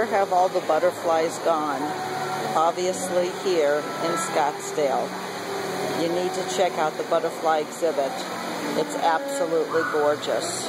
Where have all the butterflies gone? Obviously here in Scottsdale. You need to check out the butterfly exhibit. It's absolutely gorgeous.